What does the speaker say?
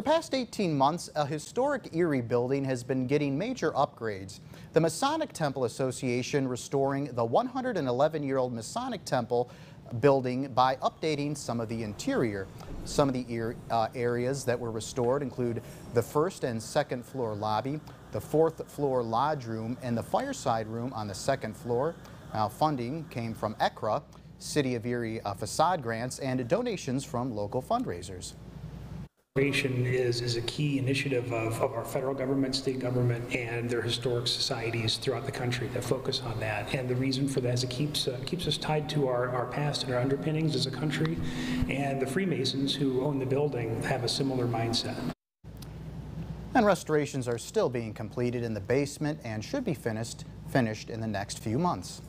The past 18 months, a historic Erie building has been getting major upgrades. The Masonic Temple Association restoring the 111-year-old Masonic Temple building by updating some of the interior. Some of the uh, areas that were restored include the first and second floor lobby, the fourth floor lodge room, and the fireside room on the second floor. Now, funding came from ECGRA, City of Erie uh, facade grants, and donations from local fundraisers. Is, is a key initiative of, of our federal government, state government, and their historic societies throughout the country that focus on that. And the reason for that is it keeps, uh, keeps us tied to our, our past and our underpinnings as a country. And the Freemasons who own the building have a similar mindset. And restorations are still being completed in the basement and should be finished, finished in the next few months.